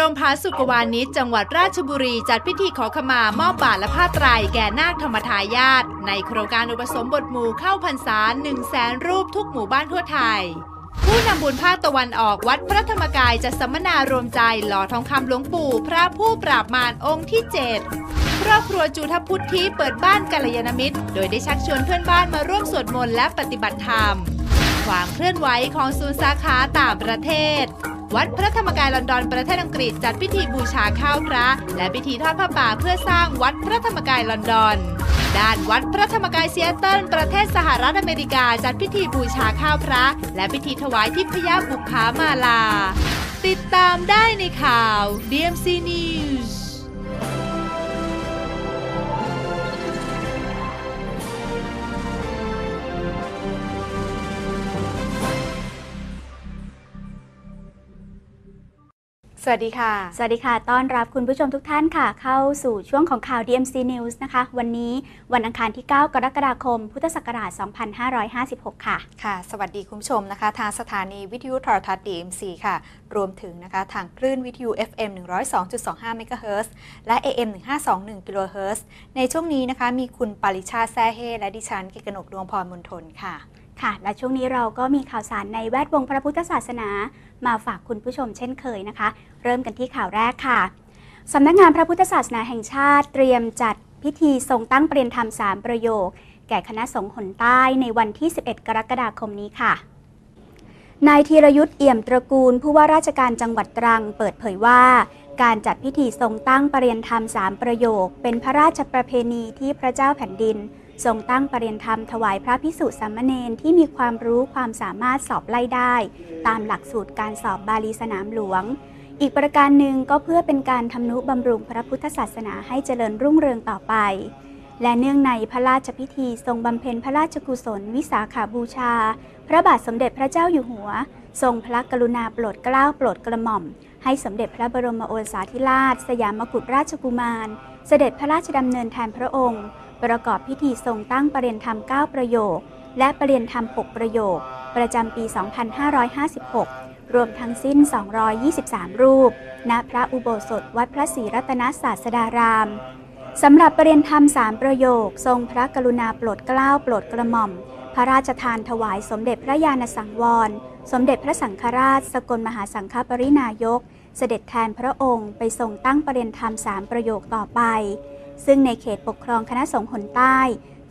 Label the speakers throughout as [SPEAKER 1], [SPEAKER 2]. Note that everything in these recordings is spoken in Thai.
[SPEAKER 1] รมผาสุกวานิชจังหวัดราชบุรีจัดพิธีขอขมามอบบาทและผ้าไตรแก่นาคธรรมทายาทในโครงการอุปสมบทหมู่เข้าพรรษา1 0 0 0 0แสนรูปทุกหมู่บ้านทั่วไทย ผู้นำบุญภาคตะวันออกวัดพระธรรมกายจะสัมมนารวมใจหล่อทองคำหลวงปู่ พระผู้ปราบมารองค์ที่ 7 ครอบครัวจุทพุทธิเปิดบ้านกัลยาณมิตร โดยได้ชักชวนเพื่อนบ้านมาร่วมสวดมนต์และปฏิบัติธรรม ความเคลื่อนไหวของศูนย์สาขาต่างประเทศ วัดพระธรรมกายลอนดอนประเทศอังกฤษจัดพิธีบูชาข้าวพระ และพิธีทอดผ้าป่าเพื่อสร้างวัดพระธรรมกายลอนดอนด้านวัดพระธรรมกายเซียเติลประเทศสหรัฐอเมริกาจัดพิธีบูชาข้าวพระ และพิธีถวายทิพยบุคคามาลา ติดตามได้ในข่าว DMC News
[SPEAKER 2] สวัสดีค่ะ
[SPEAKER 3] สวัสดีค่ะ ต้อนรับคุณผู้ชมทุกท่านค่ะ เข้าสู่ช่วงของข่าว DMC News นะคะ วันนี้วันอังคารที่ 9 กรกฎาคม พุทธศักราช 2556 ค่ะ
[SPEAKER 2] ค่ะ สวัสดีคุณผู้ชมนะคะ ทางสถานีวิทยุโทรทัศน์ DMC ค่ะ รวมถึงนะคะทางคลื่นวิทยุ FM 102.25 MHz และ AM 1521 kHz ในช่วงนี้นะคะ มีคุณปริชาแซ่เฮและดิฉันกิกนกดวงพรมนทนค่ะ
[SPEAKER 3] ค่ะ และช่วงนี้เราก็มีข่าวสารในแวดวงพระพุทธศาสนา มาฝากคุณผู้ชมเช่นเคยนะคะ เริ่มกันที่ข่าวแรกค่ะสำนักงานพระพุทธศาสนาแห่งชาติเตรียมจัดพิธีทรงตั้งเปลี่ยนธรรมสามประโยค แก่คณะสงฆ์หนใต้ในวันที่ 11 กรกฎาคมนี้ค่ะนายธีรยุทธ์เอี่ยมตระกูล ผู้ว่าราชการจังหวัดตรัง เปิดเผยว่า การจัดพิธีทรงตั้งปรริยนธรรมสามประโยค เป็นพระราชประเพณีที่พระเจ้าแผ่นดิน ทรงตั้งปรริยนธรรมถวายพระพิสุสามเณรที่มีความรู้ความสามารถสอบไล่ได้ ตามหลักสูตรการสอบบาลีสนามหลวง อีกประการหนึ่งก็เพื่อเป็นการทำนุบำรุงพระพุทธศาสนาให้เจริญรุ่งเรืองต่อไป และเนื่องในพระราชพิธีทรงบำเพ็ญพระราชกุศลวิสาขาบูชา พระบาทสมเด็จพระเจ้าอยู่หัว ทรงพระกรุณาโปรดเกล้าโปรดกระหม่อม ให้สมเด็จพระบรมโอรสาธิราช สยามกุฎราชกุมาร เสด็จพระราชดำเนินแทนพระองค์ ประกอบพิธีทรงตั้งประเรียนธรรม 9 ประโยค และประเรียนธรรม 6 ประโยค ประจำปี 2556 รวมทั้งสิ้น 223 รูป ณ พระอุโบสถวัดพระศรีรัตนศาสดาราม สำหรับประเรียนธรรม3ประโยค ทรงพระกรุณาโปรดเกล้าโปรดกระหม่อม พระราชทานถวายสมเด็จพระญาณสังวร สมเด็จพระสังฆราช สกลมหาสังฆปรินายก เสด็จแทนพระองค์ไปทรงตั้งประเรียนธรรม3ประโยคต่อไป ซึ่งในเขตปกครองคณะสงฆ์หนใต้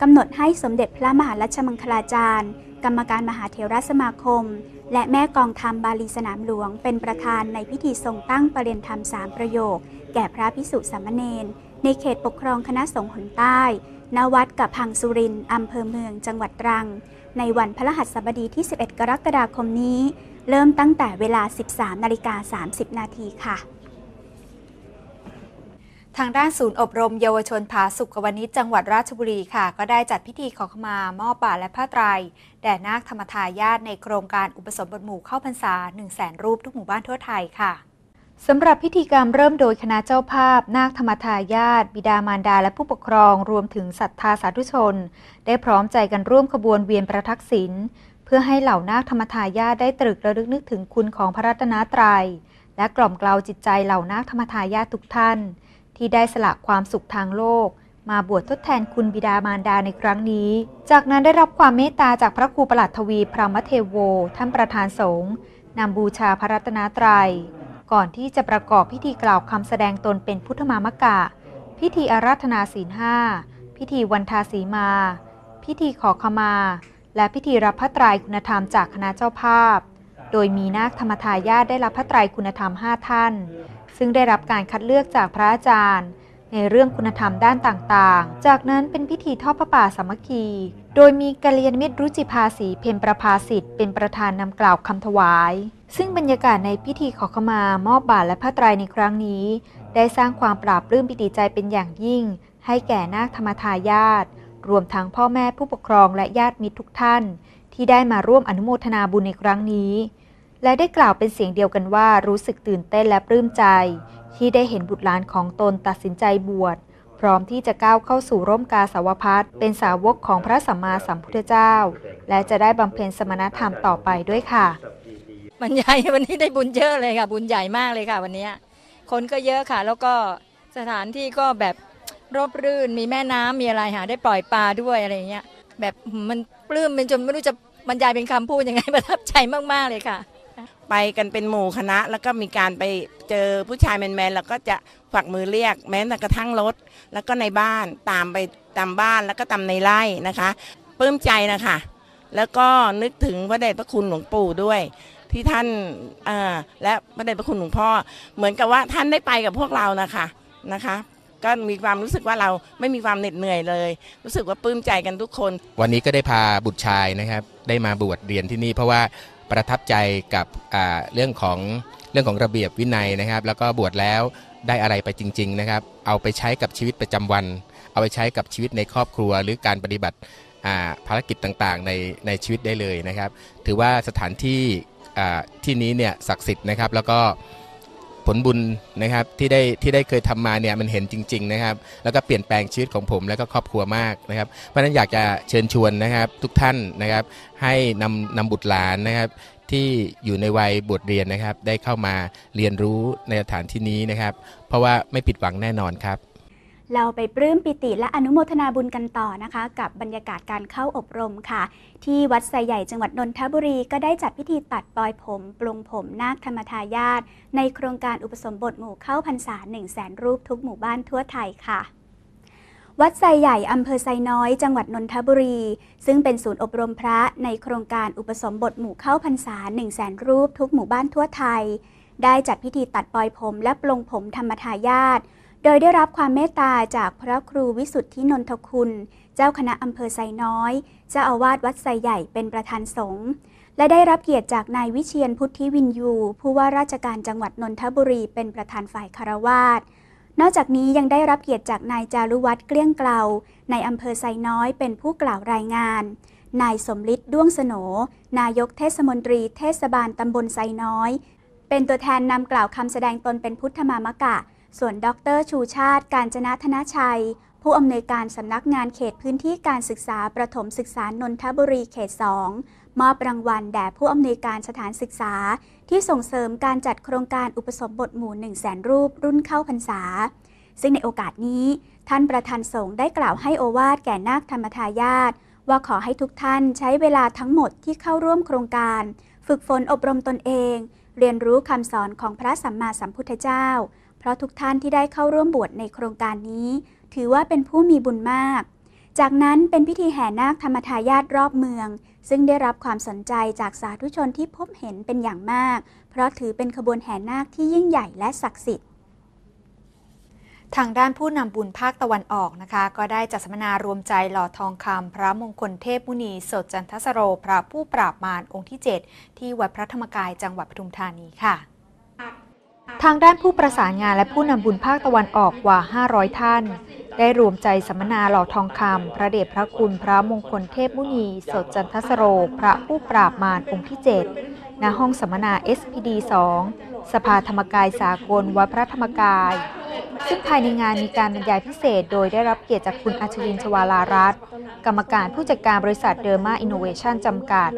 [SPEAKER 3] กำหนดให้สมเด็จพระมหารัชมังคลาจารย์ กรรมการมหาเถรสมาคม และแม่กองธรรมบาลีสนามหลวง เป็นประธานในพิธีทรงตั้งประเรียนธรรมสามประโยค แก่พระพิสุสามเณรในเขตปกครองคณะสงฆ์หนใต้ณวัดกับพังสุรินอำเภอเมืองจังหวัดตรัง ในวันพฤหัสบดีที่ 11 กรกฎาคมนี้ เริ่มตั้งแต่เวลา 13นาฬิกา30 นาทีค่ะ
[SPEAKER 2] ทางด้านศูนย์อบรมเยาวชนผาสุกวนิชจังหวัดราชบุรีค่ะ ก็ได้จัดพิธีขอขมามอบบาทและผ้าไตรแด่นาคธรรมทายาทในโครงการอุปสมบทหมู่เข้าพรรษา 1 0 0 0 0แสนรูปทุกหมู่บ้านทั่วไทยค่ะสำหรับพิธีกรรมเริ่มโดยคณะเจ้าภาพ นาคธรรมทายาทบิดามารดาและผู้ปกครองรวมถึงศรัทธาสาธุชน ได้พร้อมใจกันร่วมขบวนเวียนประทักษิณเพื่อให้เหล่านาคธรรมทายาทได้ตรึกระลึกนึกถึงคุณของพระรัตนตรยัยและกล่อมเกลาจิตใจเหล่านาคธรรมทายาททุกท่าน ที่ได้สละความสุขทางโลก มาบวชทดแทนคุณบิดามารดาในครั้งนี้ จากนั้นได้รับความเมตตาจากพระครูประหลัดทวีพรหมเทโว ท่านประธานสงฆ์นำบูชาพระรัตนตรยัย ก่อนที่จะประกอบพิธีกล่าวคำแสดงตนเป็นพุทธมามกะ พิธีอาราธนาศีลห้าพิธีวันทาสีมา พิธีขอขมา และพิธีรับพระไตรยคุณธรรมจากคณะเจ้าภาพ โดยมีนาคธรรมทายาทได้รับพระไตรยคุณธรรม 5 ท่าน ซึ่งได้รับการคัดเลือกจากพระอาจารย์ ในเรื่องคุณธรรมด้านต่างๆ จากนั้นเป็นพิธีทอดพระป่าสามัคคี โดยมีกัลยาณมิตรรุจิภาสีเพมประภาสิทธิ์เป็นประธานนำกล่าวคำถวาย ซึ่งบรรยากาศในพิธีขอขมามอบบาทและพระไตรยในครั้งนี้ ได้สร้างความปราบปลื้มปิติใจเป็นอย่างยิ่ง ให้แก่นาคธรรมทายาทรวมทั้งพ่อแม่ผู้ปกครองและญาติมิตรทุกท่าน ที่ได้มาร่วมอนุโมทนาบุญในครั้งนี้ และได้กล่าวเป็นเสียงเดียวกันว่ารู้สึกตื่นเต้นและปลื้มใจ ที่ได้เห็นบุตรหลานของตนตัดสินใจบวช พร้อมที่จะก้าวเข้าสู่ร่มกาสาวพัฒเป็นสาวกของพระสัมมาสัมพุทธเจ้า และจะได้บำเพ็ญสมณธรรมต่อไปด้วยค่ะ
[SPEAKER 4] มันใหญ่วันนี้ได้บุญเยอะเลยค่ะ บุญใหญ่มากเลยค่ะ วันนี้คนก็เยอะค่ะ แล้วก็สถานที่ก็แบบร่มรื่นมีแม่น้ำมีอะไรหาได้ปล่อยปลาด้วยอะไรเงี้ยแบบมันปลื้มเป็นจนไม่รู้จะบรรยายเป็นคำพูดยังไงประทับใจมากๆเลยค่ะ
[SPEAKER 5] ไปกันเป็นหมู่คณะ แล้วก็มีการไปเจอผู้ชายแมนๆแล้วก็จะฝักมือเรียกแม้แต่กระทั่งรถ แล้วก็ในบ้านตามไปตามบ้านแล้วก็ตามในไร่นะคะปลื้มใจนะคะแล้วก็นึกถึงพระเดชพระคุณหลวงปู่ด้วย ที่ท่านอ่อและพระเดชพระคุณหลวงพ่อ เหมือนกับว่าท่านได้ไปกับพวกเรานะคะนะคะก็มีความรู้สึกว่าเราไม่มีความเหน็ดเหนื่อยเลย รู้สึกว่าปลื้มใจกันทุกคน
[SPEAKER 6] วันนี้ก็ได้พาบุตรชายนะครับ ได้มาบวชเรียนที่นี่เพราะว่า ประทับใจกับเรื่องของเรื่องของระเบียบวินัยนะครับ แล้วก็บวชแล้วได้อะไรไปจริง ๆนะครับ เอาไปใช้กับชีวิตประจำวัน เอาไปใช้กับชีวิตในครอบครัว หรือการปฏิบัติภารกิจต่างๆ ในในชีวิตได้เลยนะครับ ถือว่าสถานที่ที่นี้เนี่ยศักดิ์สิทธิ์นะครับแล้วก็ ผลบุญนะครับที่ได้ที่ได้เคยทำมาเนี่ยมันเห็นจริง ๆนะครับ แล้วก็เปลี่ยนแปลงชีวิตของผมและก็ครอบครัวมากนะครับ เพราะฉะนั้นอยากจะเชิญชวนนะครับทุกท่านนะครับ ให้นำนำบุตรหลานนะครับที่อยู่ในวัยบวชเรียนนะครับ ได้เข้ามาเรียนรู้ในสถานที่นี้นะครับ เพราะว่าไม่ผิดหวังแน่นอนครับ
[SPEAKER 3] เราไปปลื้มปิติและอนุโมทนาบุญกันต่อนะคะ กับบรรยากาศการเข้าอบรมค่ะ ที่วัดไซใหญ่จังหวัดนนทบุรีก็ได้จัดพิธีตัดปลอยผม ปลงผมนาคธรรมทายาทในโครงการอุปสมบทหมู่เข้าพรรษา1 0 0 0 0แสนรูปทุกหมู่บ้านทั่วไทยค่ะวัดไซใหญ่ อำเภอไซน้อย จังหวัดนนทบุรี ซึ่งเป็นศูนย์อบรมพระในโครงการอุปสมบทหมู่เข้าพรรษา1 0 0 0 0แสนรูปทุกหมู่บ้านทั่วไทย ได้จัดพิธีตัดปลอยผมและปลงผมธรรมทายาท โดยได้รับความเมตตาจากพระครูวิสุทธินนทคุณ เจ้าคณะอำเภอไซน้อย เจ้าอาวาสวัดไซใหญ่เป็นประธานสงฆ์และได้รับเกียรติจากนายวิเชียนพุทธิวินยู ผู้ว่าราชการจังหวัดนนทบุรีเป็นประธานฝ่ายคารวาสนอกจากนี้ยังได้รับเกียรติจากนายจารุวัฒน์เกลี้ยงเกลาในอำเภอไซน้อยเป็นผู้กล่าวรายงาน นายสมฤทธิ์ด้วงสโหนนายกเทศมนตรี เทศบาลตำบลไซน้อย เป็นตัวแทนนำกล่าวคำแสดงตนเป็นพุทธมามกะ ส่วนดรชูชาติ การจนะธนชัย ผู้อำนวยการสำนักงานเขตพื้นที่การศึกษาประถมศึกษานนทบุรีเขต 2 มอบรางวัลแด่ผู้อำนวยการสถานศึกษา ที่ส่งเสริมการจัดโครงการอุปสมบทหมู่1 0 0 0 0แสนรูปรุ่นเข้าพรรษา ซึ่งในโอกาสนี้ ท่านประธานสงฆ์ได้กล่าวให้โอวาทแก่นาคธรรมทายาทว่าขอให้ทุกท่านใช้เวลาทั้งหมดที่เข้าร่วมโครงการ ฝึกฝนอบรมตนเอง เรียนรู้คำสอนของพระสัมมาสัมพุทธเจ้า เพราะทุกท่านที่ได้เข้าร่วมบวชในโครงการนี้ ถือว่าเป็นผู้มีบุญมาก จากนั้นเป็นพิธีแห่นาคธรรมทายาทรอบเมือง ซึ่งได้รับความสนใจจากสาธุชนที่พบเห็นเป็นอย่างมาก เพราะถือเป็นขบวนแห่นาคที่ยิ่งใหญ่และศักดิ์สิทธิ์
[SPEAKER 2] ทางด้านผู้นำบุญภาคตะวันออกนะคะ ก็ได้จัดสัมมนารวมใจหล่อทองคำพระมงคลเทพมุนีสดจันทสโร พระผู้ปราบมารองค์ที่ 7 ที่วัดพระธรรมกายจังหวัดปทุมธานีค่ะ ทางด้านผู้ประสานงานและผู้นำบุญภาคตะวันออกกว่า 500 ท่าน ได้รวมใจสัมมนาหล่อทองคำพระเดชพระคุณพระมงคลเทพมุนีสดจันทสโร พระผู้ปราบมารองค์ที่ 7 ณ ห้องสัมมนา SPD 2 สภาธรรมกายสากลวัดพระธรรมกาย ซึ่งภายในงานมีการบรรยายพิเศษ โดยได้รับเกียรติจากคุณอัชรินชวาลารัตน์กรรมการผู้จัดการบริษัท Derma Innovation จำกัด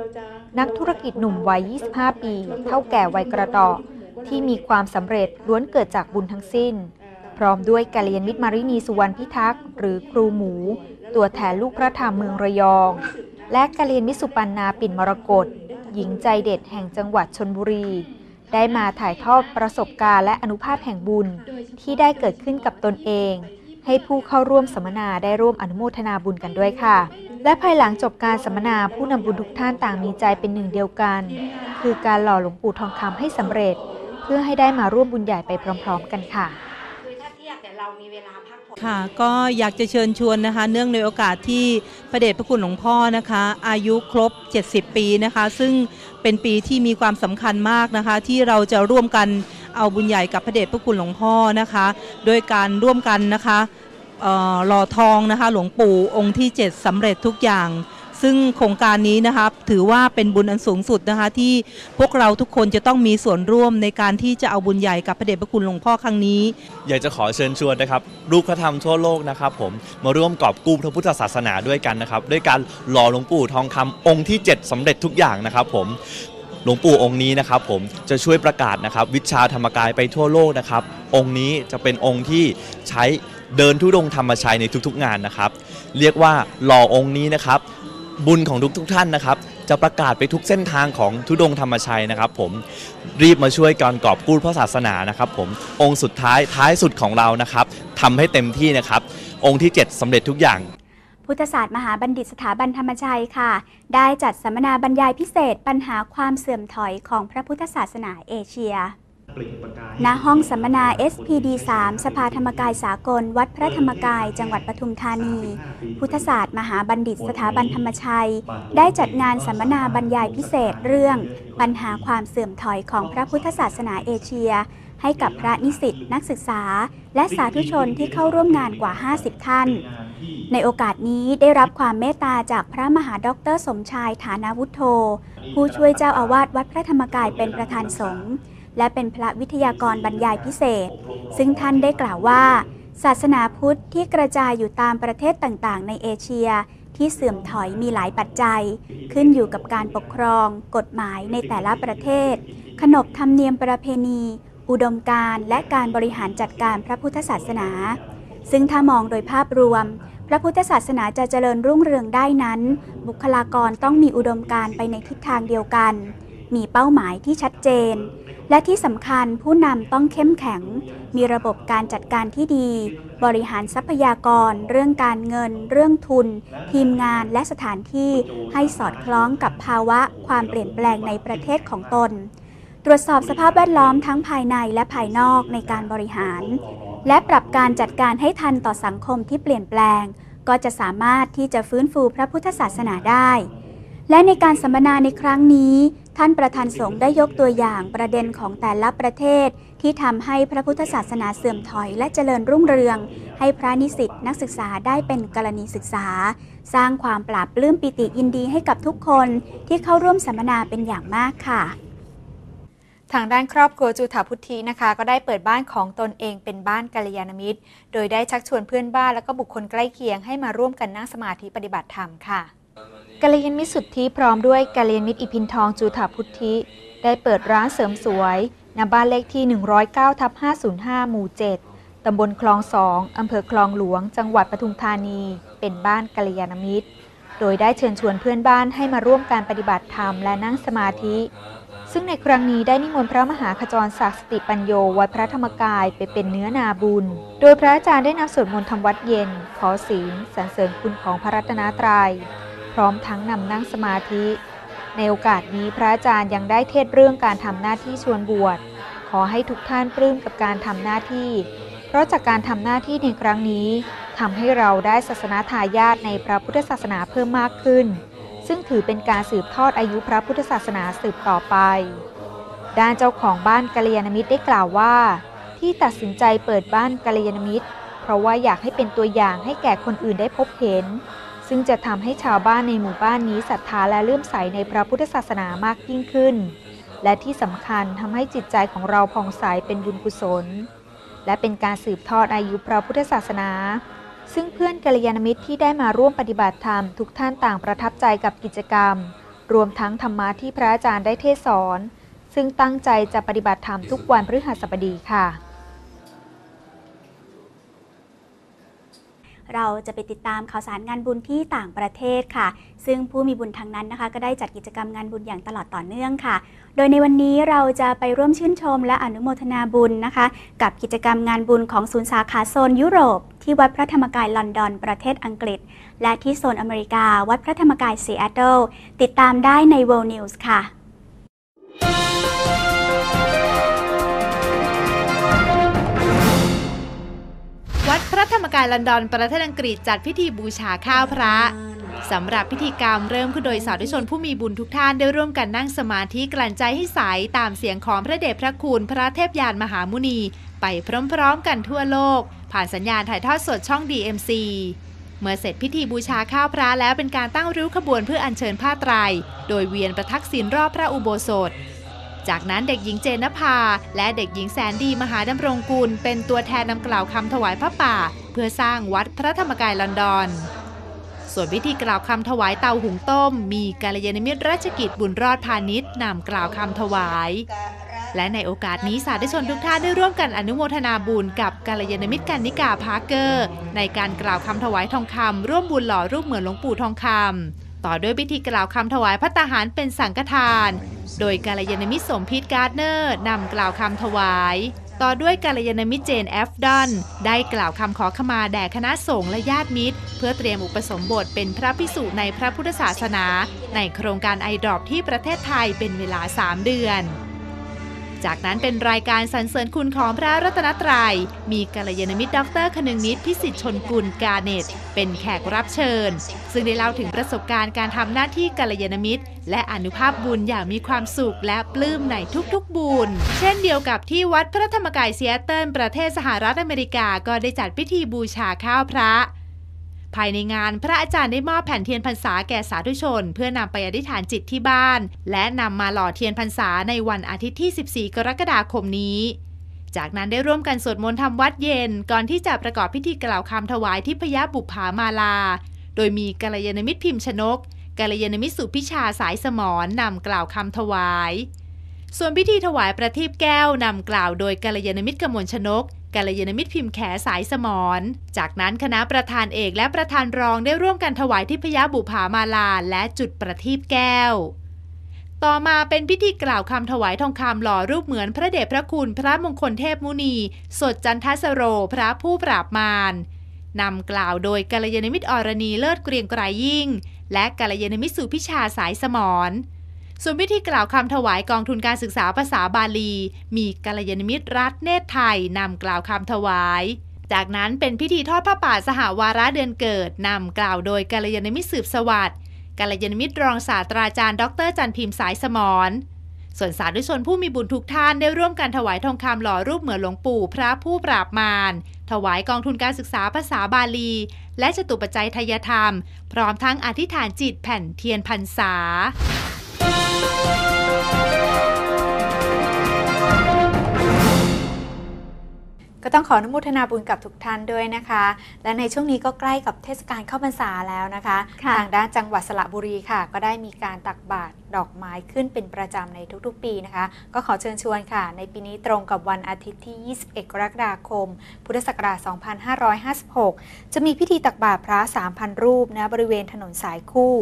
[SPEAKER 2] นักธุรกิจหนุ่มวัย 25 ปี เท่าแก่วัยกระดอ ที่มีความสำเร็จล้วนเกิดจากบุญทั้งสิ้น พร้อมด้วยกัลยาณมิตรมารินีสุวรรณพิทักษ์หรือครูหมู ตัวแทนลูกพระธรรมเมืองระยอง และกาเลียนมิตรสุปันนาปิ่นมรกตหญิงใจเด็ดแห่งจังหวัดชนบุรี ได้มาถ่ายทอดประสบการณ์และอนุภาพแห่งบุญที่ได้เกิดขึ้นกับตนเอง ให้ผู้เข้าร่วมสัมมนาได้ร่วมอนุโมทนาบุญกันด้วยค่ะ และภายหลังจบการสัมมนาผู้นำบุญทุกท่านต่างมีใจเป็นหนึ่งเดียวกัน คือการหล่อหลวงปู่ทองคำให้สำเร็จ เพื่อให้ได้มาร่วมบุญใหญ่ไปพร้อม ๆ กันค่ะ
[SPEAKER 7] ค่ะก็อยากจะเชิญชวนนะคะ เนื่องในโอกาสที่พระเดชพระคุณหลวงพ่อนะคะ อายุครบ 70 ปีนะคะ ซึ่งเป็นปีที่มีความสำคัญมากนะคะ ที่เราจะร่วมกันเอาบุญใหญ่กับพระเดชพระคุณหลวงพ่อนะคะ โดยการร่วมกันนะคะหล่อทองนะคะ หลวงปู่องค์ที่ 7สำเร็จทุกอย่าง ซึ่งโครงการนี้นะคะถือว่าเป็นบุญอันสูงสุดนะคะ ที่พวกเราทุกคนจะต้องมีส่วนร่วมในการที่จะเอาบุญใหญ่กับพระเดชพระคุณหลวงพ่อครั้งนี้
[SPEAKER 8] อยากจะขอเชิญชวนนะครับลูกพระธรรมทั่วโลกนะครับผมมาร่วมกอบกู้พระพุทธศาสนาด้วยกันนะครับ ด้วยการหล่อหลวงปู่ทองคำองค์ที่ 7สำเร็จทุกอย่างนะครับผมหลวงปู่องค์นี้นะครับผมจะช่วยประกาศนะครับ วิชาธรรมกายไปทั่วโลกนะครับ องค์นี้จะเป็นองค์ที่ใช้เดินทุดงค์ธรรมชัยในทุกๆงานนะครับ เรียกว่าหล่อองค์นี้นะครับ บุญของทุกทุกๆท่านนะครับ จะประกาศไปทุกเส้นทางของทุดงธรรมชัยนะครับ ผมรีบมาช่วยการกอบกู้พระศาสนานะครับ ผมองค์สุดท้ายท้ายสุดของเรานะครับทำให้เต็มที่นะครับ องค์ที่ 7สำเร็จทุกอย่าง
[SPEAKER 3] พุทธศาสตร์มหาบัณฑิตสถาบันธรรมชัยค่ะ ได้จัดสัมมนาบรรยายพิเศษปัญหาความเสื่อมถอยของพระพุทธศาสนาเอเชีย ณห้องสัมมนา SPD 3 สภาธรรมกายสากล วัดพระธรรมกาย จังหวัดปทุมธานี พุทธศาสตร์มหาบัณฑิตสถาบันธรรมชัย ได้จัดงานสัมมนาบรรยายพิเศษเรื่อง ปัญหาความเสื่อมถอยของพระพุทธศาสนาเอเชีย ให้กับพระนิสิตนักศึกษา และสาธุชนที่เข้าร่วมงานกว่า 50 ท่าน ในโอกาสนี้ได้รับความเมตตาจากพระมหาด็อกเตอร์สมชายฐานาวุฒโธ ผู้ช่วยเจ้าอาวาสวัดพระธรรมกายเป็นประธานสงฆ์ และเป็นพระวิทยากรบรรยายพิเศษ ซึ่งท่านได้กล่าวว่า ศาสนาพุทธที่กระจายอยู่ตามประเทศต่างๆ ในเอเชียที่เสื่อมถอยมีหลายปัจจัย ขึ้นอยู่กับการปกครอง กฎหมายในแต่ละประเทศ ขนบธรรมเนียมประเพณี อุดมการณ์และการบริหารจัดการพระพุทธศาสนา ซึ่งถ้ามองโดยภาพรวม พระพุทธศาสนาจะเจริญรุ่งเรืองได้นั้น บุคลากรต้องมีอุดมการไปในทิศทางเดียวกัน มีเป้าหมายที่ชัดเจน และที่สำคัญผู้นำต้องเข้มแข็ง มีระบบการจัดการที่ดี บริหารทรัพยากร เรื่องการเงิน เรื่องทุน ทีมงานและสถานที่ให้สอดคล้องกับภาวะความเปลี่ยนแปลงในประเทศของตน ตรวจสอบสภาพแวดล้อมทั้งภายในและภายนอกในการบริหาร และปรับการจัดการให้ทันต่อสังคมที่เปลี่ยนแปลง ก็จะสามารถที่จะฟื้นฟูพระพุทธศาสนาได้ และในการสัมมนาในครั้งนี้ ท่านประธานสงฆ์ได้ยกตัวอย่างประเด็นของแต่ละประเทศ ที่ทำให้พระพุทธศาสนาเสื่อมถอยและเจริญรุ่งเรือง ให้พระนิสิตนักศึกษาได้เป็นกรณีศึกษา สร้างความปราบปลื้มปิติยินดีให้กับทุกคนที่เข้าร่วมสัมมนาเป็นอย่างมากค่ะ
[SPEAKER 2] ทางด้านครอบครัวจุฑาพุทธีนะคะ ก็ได้เปิดบ้านของตนเองเป็นบ้านกัลยาณมิตร โดยได้ชักชวนเพื่อนบ้านและก็บุคคลใกล้เคียงให้มาร่วมกันนั่งสมาธิปฏิบัติธรรมค่ะ กัลยาณมิตรสุทธิพร้อมด้วยกัลยาณมิตรอิพินทองจุฑาพุทธิ ได้เปิดร้านเสริมสวยณบ้านเลขที่ 109ทับ505 หมู่ 7 ตำบลคลองสองอำเภอคลองหลวง จังหวัดปทุมธานี เป็นบ้านกัลยาณมิตร โดยได้เชิญชวนเพื่อนบ้านให้มาร่วมการปฏิบัติธรรมและนั่งสมาธิ ซึ่งในครั้งนี้ได้นิมนต์พระมหาขจรศักดิ์สติปัญโยวัดพระธรรมกายไปเป็นเนื้อนาบุญ โดยพระอาจารย์ได้นำสวดมนต์ทำวัดเย็น ขอศีลสรรเสริญคุณของพระรัตนตรยัย พร้อมทั้งนำนั่งสมาธิ ในโอกาสนี้พระอาจารย์ยังได้เทศเรื่องการทำหน้าที่ชวนบวช ขอให้ทุกท่านปลื้มกับการทำหน้าที่ เพราะจากการทำหน้าที่ในครั้งนี้ทำให้เราได้ศาสนาทายาทในพระพุทธศาสนาเพิ่มมากขึ้น ซึ่งถือเป็นการสืบทอดอายุพระพุทธศาสนาสืบต่อไป ด้านเจ้าของบ้านกัลยาณมิตรได้กล่าวว่า ที่ตัดสินใจเปิดบ้านกัลยาณมิตร เพราะว่าอยากให้เป็นตัวอย่างให้แก่คนอื่นได้พบเห็น ซึ่งจะทำให้ชาวบ้านในหมู่บ้านนี้ศรัทธาและเลื่อมใสในพระพุทธศาสนามากยิ่งขึ้น และที่สำคัญทำให้จิตใจของเราผ่องใสเป็นบุญกุศล และเป็นการสืบทอดอายุพระพุทธศาสนา ซึ่งเพื่อนกัลยาณมิตรที่ได้มาร่วมปฏิบัติธรรมทุกท่านต่างประทับใจกับกิจกรรม รวมทั้งธรรมะที่พระอาจารย์ได้เทศสอน ซึ่งตั้งใจจะปฏิบัติธรรมทุกวันพฤหัสบดีค่ะ
[SPEAKER 3] เราจะไปติดตามข่าวสารงานบุญที่ต่างประเทศค่ะ ซึ่งผู้มีบุญทางนั้นนะคะ ก็ได้จัดกิจกรรมงานบุญอย่างตลอดต่อเนื่องค่ะ โดยในวันนี้เราจะไปร่วมชื่นชมและอนุโมทนาบุญนะคะ กับกิจกรรมงานบุญของศูนย์สาขาโซนยุโรป ที่วัดพระธรรมกายลอนดอน ประเทศอังกฤษ และที่โซนอเมริกา วัดพระธรรมกายซีแอตเทิลติดตามได้ใน World News ค่ะ
[SPEAKER 1] รมกายลอนดอนประเทศอังกฤษจัดพิธีบูชาข้าวพระสำหรับพิธีกรรมเริ่มขึ้นโดยสาธุชนผู้มีบุญทุกท่านได้ร่วมกันนั่งสมาธิกลั่นใจให้ใสตามเสียงของพระเดชพระคุณพระเทพยานมหามุนี ไปพร้อมๆ กันทั่วโลก ผ่านสัญญาณถ่ายทอดสดช่อง DMC เมื่อเสร็จพิธีบูชาข้าวพระแล้วเป็นการตั้งริ้วขบวนเพื่ออัญเชิญผ้าไตร โดยเวียนประทักษิณรอบพระอุโบสถ จากนั้นเด็กหญิงเจนภา และเด็กหญิงแสนดีมหาดำรงกุล เป็นตัวแทนนำกล่าวคำถวายผ้าป่า เพื่อสร้างวัดพระธรรมกายลอนดอน ส่วนพิธีกล่าวคำถวายเตาหุงต้ม มีกัลยาณมิตรราชกิจบุญรอดพาณิชย์นำกล่าวคำถวาย และในโอกาสนี้สาธุชนทุกท่านได้ร่วมกันอนุโมทนาบุญกับกัลยาณมิตรกันนิกาพาร์เกอร์ ในการกล่าวคำถวายทองคำร่วมบุญหล่อรูปเหมือนหลวงปู่ทองคำ ต่อด้วยพิธีกล่าวคำถวายภัตตาหารเป็นสังฆทาน โดยกัลยาณมิตรสมพิษการ์ดเนอร์นำกล่าวคำถวาย ต่อด้วยกัลยาณมิตรเจนแอฟดอนได้กล่าวคำขอขมาแด่คณะสงฆ์และญาติมิตร เพื่อเตรียมอุปสมบทเป็นพระภิกษุในพระพุทธศาสนา ในโครงการ IDOP ที่ประเทศไทยเป็นเวลา 3 เดือน จากนั้นเป็นรายการสรรเสริญคุณของพระรัตนตรัย มีกัลยาณมิตรดรคนึงนิดพิสิทธิ์ชนกุลกาเนตเป็นแขกรับเชิญ ซึ่งได้เล่าถึงประสบการณ์การทำหน้าที่กัลยาณมิตร และอานุภาพบุญอย่างมีความสุขและปลื้มในทุกๆ บุญ เช่นเดียวกับที่วัดพระธรรมกายซีแอตเทิลประเทศสหรัฐอเมริกาก็ได้จัดพิธีบูชาข้าวพระ ภายในงานพระอาจารย์ได้มอบแผ่นเทียนพรรษาแก่สาธุชน เพื่อนำไปอธิษฐานจิตที่บ้าน และนำมาหล่อเทียนพรรษาในวันอาทิตย์ที่ 14 กรกฎาคมนี้ จากนั้นได้ร่วมกันสวดมนต์ทำวัตรเย็น ก่อนที่จะประกอบพิธีกล่าวคำถวายทิพยบุปผามาลา โดยมีกัลยาณมิตรพิมพ์ชนกกัลยาณมิตรสุพิชาสายสมรนำกล่าวคำถวาย ส่วนพิธีถวายประทีปแก้วนำกล่าวโดยกัลยาณมิตรกมลชนก กัลยาณมิตรพิมพ์แขสายสมรจากนั้นคณะประธานเอกและประธานรองได้ร่วมกันถวายทิพยบุภามาลาและจุดประทีปแก้ว ต่อมาเป็นพิธีกล่าวคำถวายทองคำหล่อรูปเหมือนพระเดชพระคุณพระมงคลเทพมุนี สดจันทสโรพระผู้ปราบมารนำกล่าวโดยกัลยาณมิตรอรณีเลิศเกรียงไกรยิ่ง และกัลยาณมิตรสุพิชาสายสมร ส่วนพิธีกล่าวคำถวายกองทุนการศึกษาภาษาบาลี มีกัลยาณมิตรรัฐเนตรไทยนำกล่าวคำถวาย จากนั้นเป็นพิธีทอดผ้าป่าสหวาระเดือนเกิดนำกล่าวโดยกัลยาณมิตรสืบสวัสดิ์กัลยาณมิตรรองศาสตราจารย์ ดรจันพิมพ์สายสมรส่วนสาธุชนผู้มีบุญทุกท่านได้ร่วมกันถวายทองคำหล่อรูปเหมือนหลวงปู่พระผู้ปราบมารถวายกองทุนการศึกษาภาษาบาลี และจตุปัจจัยทายธรรม พร้อมทั้งอธิษฐานจิตแผ่นเทียนพรรษา
[SPEAKER 2] ต้องขออนุโมทนาบุญกับทุกท่านด้วยนะคะ และในช่วงนี้ก็ใกล้กับเทศกาลเข้าพรรษาแล้วนะคะ
[SPEAKER 3] ค่ะ
[SPEAKER 2] ทางด้านจังหวัดสระบุรีค่ะ ก็ได้มีการตักบาตรดอกไม้ขึ้นเป็นประจำในทุกๆ ปีนะคะ ก็ขอเชิญชวนค่ะ ในปีนี้ตรงกับวันอาทิตย์ที่ 21 กรกฎาคม พุทธศักราช 2556 จะมีพิธีตักบาตรพระ 3,000 รูปนะบริเวณถนนสายคู่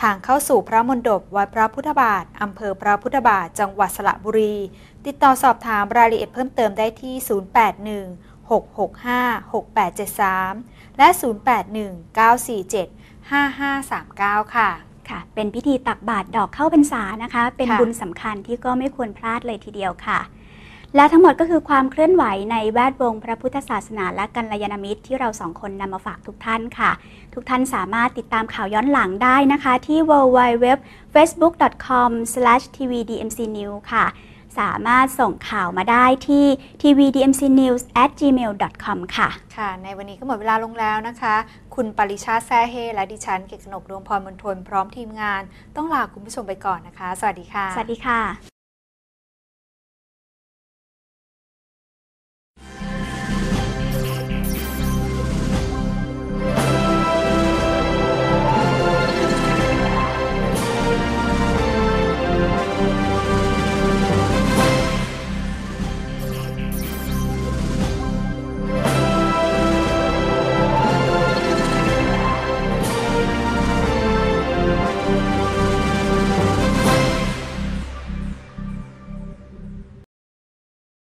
[SPEAKER 2] ทางเข้าสู่พระมณฑปวัดพระพุทธบาทอำเภอพระพุทธบาท จังหวัดสระบุรี ติดต่อสอบถามรายละเอียดเพิ่มเติมได้ที่ 081 665 6873 และ 081 947 5539 ค่ะ
[SPEAKER 3] ค่ะ เป็นพิธีตักบาตรดอกเข้าพรรษานะคะ เป็น
[SPEAKER 2] ค่ะ
[SPEAKER 3] บุญสำคัญที่ก็ไม่ควรพลาดเลยทีเดียวค่ะ และทั้งหมดก็คือความเคลื่อนไหวในแวดวงพระพุทธศาสนาและกัลยาณมิตรที่เราสองคนนำมาฝากทุกท่านค่ะ ทุกท่านสามารถติดตามข่าวย้อนหลังได้นะคะ ที่ www.facebook.com/tvdmcnews ค่ะ สามารถส่งข่าวมาได้ที่ tvdmcnews@gmail.com ค่ะ
[SPEAKER 2] ค่ะ ในวันนี้ก็หมดเวลาลงแล้วนะคะ คุณปริชาติแซ่เฮ และดิฉัน เกษนกดวงพรมนทนพร้อมทีมงาน ต้องลาคุณผู้ชมไปก่อนนะคะ สวัสดีค่ะ
[SPEAKER 3] สวัสดีค่ะ